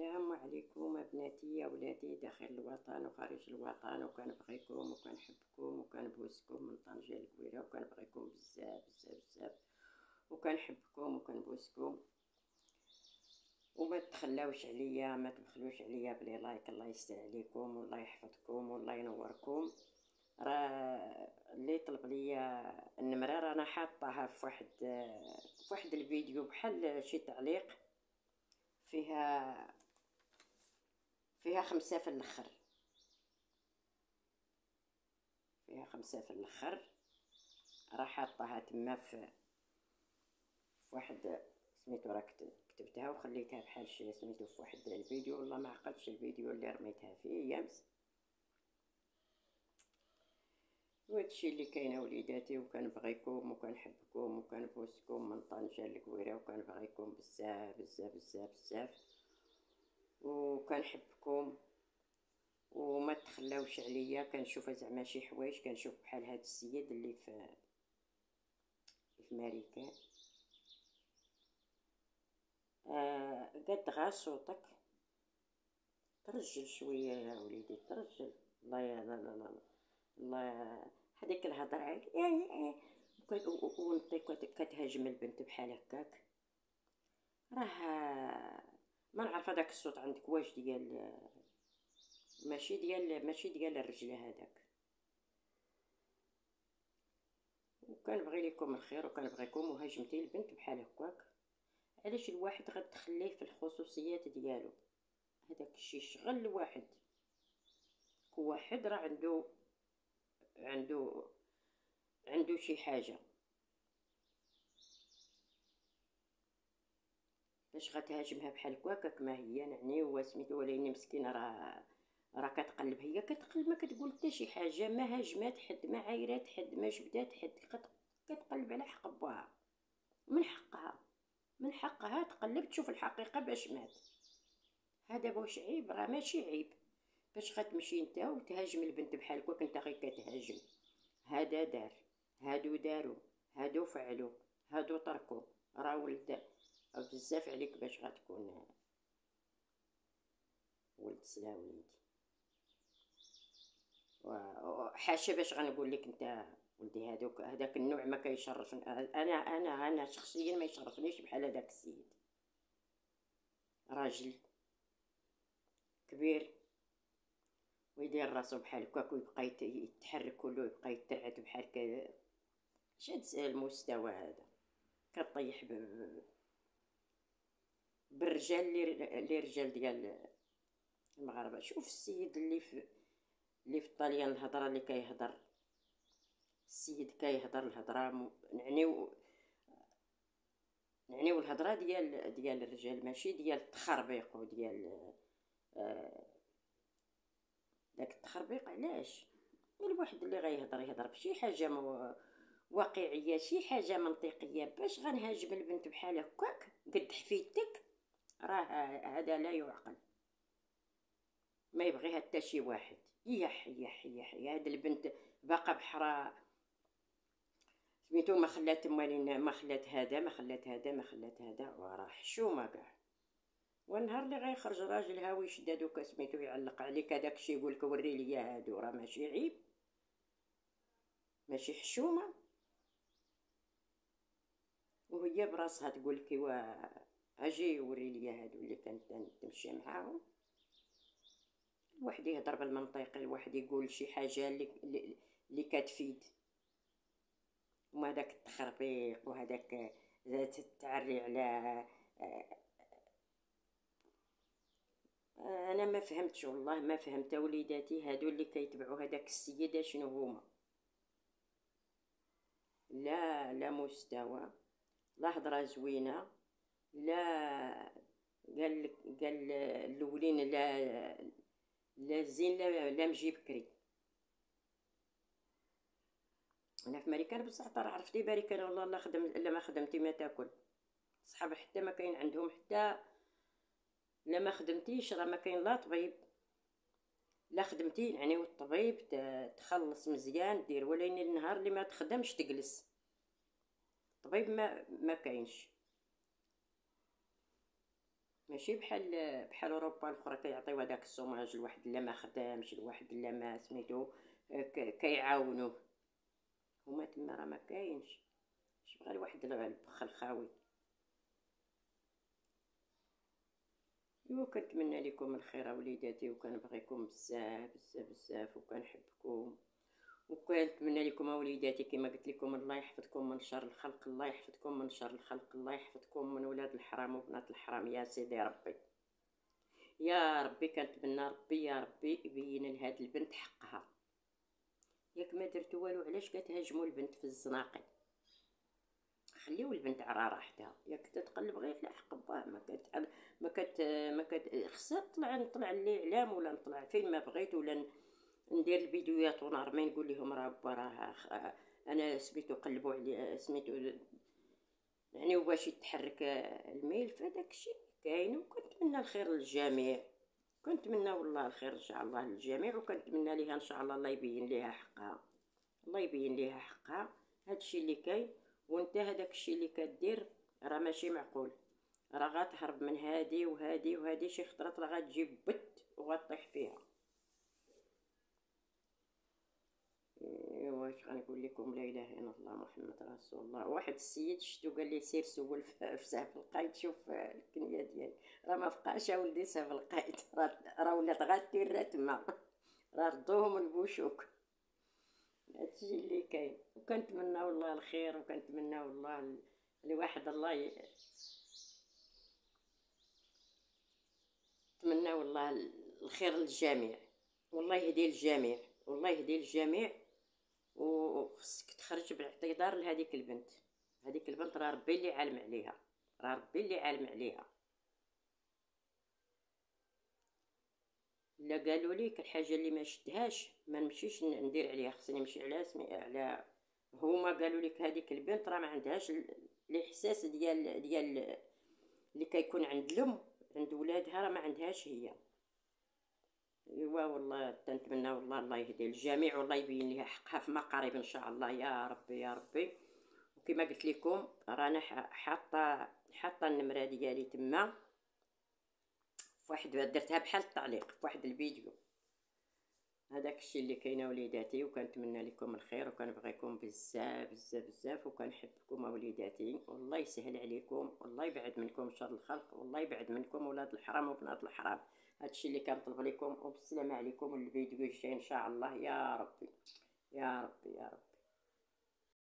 السلام عليكم ابناتي يا ولادي داخل الوطن وخارج الوطن وكنبغيكم وكنحبكم وكنبوسكم من طنجة الكبيرة وكنبغيكم بزاف بزاف بزاف وكنحبكم وكنبوسكم. وما تخلاوش عليا ما تبخلوش عليا بلي لايك الله يستر عليكم والله يحفظكم والله ينوركم. راه اللي طلب ليا النمرة رانا حاطاها في واحد في واحد الفيديو بحال شي تعليق فيها فيها خمسة في الآخر فيها خمسة في الآخر راه حاطاها تما في واحد سميتو راه كتبتها وخليتها بحال شي سميتو في واحد الفيديو. والله ما عقلتش الفيديو اللي رميتها فيه يامس. وهادشي اللي كاين وليداتي وكنبغيكم وكنحبكم وكنبوسكم من طنجة الكويرة وكنبغيكم بزاف بزاف بزاف بزاف. وكنحبكم وما تخلاوش عليا. كنشوف زعما شي حوايج كنشوف بحال هاد السيد اللي في في ماريكان آه قد غا صوتك. ترجل شوية يا وليدي ترجل. الله يا لا لا لا الله هذيك الهضرة يعني وانت كتهاجم البنت بحال هكاك. راه ما نعرف هذاك الصوت عندك واش ديال ماشي ديال ماشي ديال الرجلة هذاك. وكنبغي لكم الخير وكنبغيكم وهاجمتي البنت بحال هكاك. علاش الواحد غتخليه في الخصوصيات ديالو؟ هذاك الشيء شغل الواحد. كل واحد راه عنده عنده عنده شي حاجة. باش غتهاجمها بحال هكاك ما هي يعني هو سميتو وليني مسكينة راه راه كتقلب. هي كتقلب ما كتقول حتى شي حاجة ما هاجمات حد ما عايرات حد ما جبدات حد كتقلب على حق باها من حقها من حقها تقلب تشوف الحقيقة باش مات. هذا واش عيب؟ راه ماشي عيب. باش غتمشي نتا وتهاجم البنت بحال هكاك نتا غير كتهاجم. هذا دار هادو دارو هادو فعلوا هادو تركوا راه ولد بزاف عليك باش غتكون ولد سلا وليدي حاشا باش غنقول لك انت ولدي هذوك هذاك النوع ما كيشرفني أنا أنا أنا شخصيا ما يشرفنيش بحال هذاك السيد راجل كبير ويدير راسو بحال هكاك ويبقى يتحرك كله يبقى يترعد بحال كذا شاد المستوى هذا كطيح. بالرجال اللي رجال ديال المغاربة. شوف السيد اللي في اللي في الطاليان الهضرة اللي كيهضر. السيد كيهضر الهضرة. نعنيو نعنيو الهضره ديال ديال الرجال. ماشي ديال التخربيق وديال آه داك التخربيق علاش؟ الواحد اللي غيهضر يهضر بشي حاجة مو واقعية شي حاجة منطقية. باش غنهاجم البنت بحال هكاك قد حفيدتك راه هذا لا يعقل. ما يبغيها حتى شي واحد. يح يح يح هاد البنت باقا بحرا. سميتو ما خلات مالين ما خلات هذا ما خلات هذا ما خلات هذا. وراه حشومه كاع والنهار اللي غيخرج راجل هاوي شدادو كسميتو يعلق عليك هذاك الشيء يقول لك وري لي هادو. راه ماشي عيب. ماشي حشومة. وهي براسها تقول لك أجي وري لي هادو اللي كانت تمشي معاهم. الواحد يهضر بالمنطق الواحد يقول شي حاجة اللي اللي كتفيد. وما داك التخربيق وهداك التعري على أنا ما فهمتش والله ما فهمت وليداتي هادو اللي كيتبعوا هذاك السيد شنو هما. لا لا مستوى. لا هضرة زوينة. لا قال قال الأولين لا لا زين لا لا مجي بكري. أنا في ماريكان بصح ترى عرفتي بارك أنا والله لا خدم الا ما خدمتي ما تأكل. صحاب حتى ما كاين عندهم حتى لا ما خدمتيش راه ما كاين لا طبيب. لا خدمتي يعني والطبيب تخلص مزيان دير ولكن النهار اللي ما تخدمش تجلس. طبيب ما ما كاينش. ماشي بحال بحال أوروبا الأخرى كيعطيو هداك السوماج لواحد اللي ما خدامش لواحد اللي ما سميتو كيعاونوه هما تما راه ما كاينش. بغى الواحد البخ الخاوي. أيوا كنتمنى لكم الخير وليداتي وكنبغيكم بزاف بزاف بزاف وكنحبكم. وكنتمنى لكم وليداتي كما قلت لكم الله يحفظكم من شر الخلق الله يحفظكم من شر الخلق الله يحفظكم من ولاد الحرام وبنات الحرام. يا سيدي ربي يا ربي كنتمنى ربي يا ربي يبين لهاد البنت حقها. ياك ما درتو والو علاش كتهاجموا البنت في الزناقي خليو البنت على راحتها. ياك تتقلب غير على حق باه ما كت ما كت ما كت خصها طلع نطلع الاعلام ولا نطلع فين ما بغيت ولا ندير الفيديوهات ونرمي نقول لهم راه با راه أنا سميتو قلبوا علي سميتو يعني باش يتحرك الملف هذاك الشيء كاين. وكنتمنى الخير للجميع. كنتمنى والله الخير إن شاء الله للجميع. وكنتمنى ليها إن شاء الله الله يبين ليها حقها. الله يبين ليها حقها. هادشي اللي كاين. وانت هذاك الشيء اللي كدير راه ماشي معقول. راه غتهرب من هادي وهادي وهادي. شي خطرات راه غتجيب بت وغطيح فيها. واش غنقول لكم لا إله إلا الله محمد رسول الله. واحد السيد شتو قال لي سير سول في سعف القايد شوف الكنية ديالي. راه ما بقاش ولدي سعف القايد. راه ولات غاتير تما. راه ردوهم البوشوك. هادشي اللي كاين. وكنتمنى والله الخير وكنتمنى والله لواحد الله ي... نتمنى والله الخير للجميع. والله يهدي الجميع. والله يهدي الجميع. وخصك تخرج بالاعتذار لهذيك البنت. هذيك البنت راه ربي اللي عالم عليها. راه ربي اللي عالم عليها. الا قالوا لي الحاجة اللي ما شدهاش ما نمشيش ندير عليها خصني نمشي على سمي على هما قالوا لك هذيك البنت راه ما عندهاش الإحساس ديال ديال اللي كيكون عند الأم عند ولادها راه ما عندهاش هي. إيوا والله تنتمنى والله الله يهدي الجميع والله يبين ليها حقها فيما قريب إن شاء الله. يا ربي يا ربي. وكما قلت لكم رانا حاطة حاطة النمرة ديالي تما. فواحد درتها بحال التعليق فواحد الفيديو. هذاك الشيء اللي كاين وليداتي وكنتمنى لكم الخير وكنبغيكم بزاف بزاف بزاف وكنحبكم وليداتي. والله يسهل عليكم والله يبعد منكم شر الخلق والله يبعد منكم ولاد الحرام وبنات الحرام. هادشي اللي كنطلب لكم وبالسلامة عليكم الفيديو الجاي إن شاء الله. يا ربي يا ربي يا ربي.